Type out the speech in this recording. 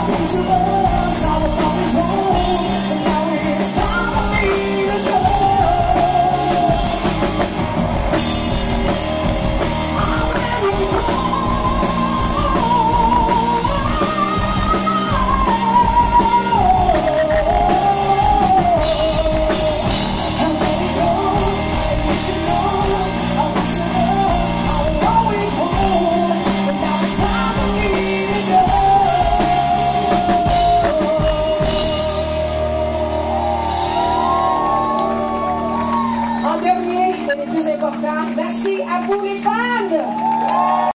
always was, I will always hold. Merci à vous les fans.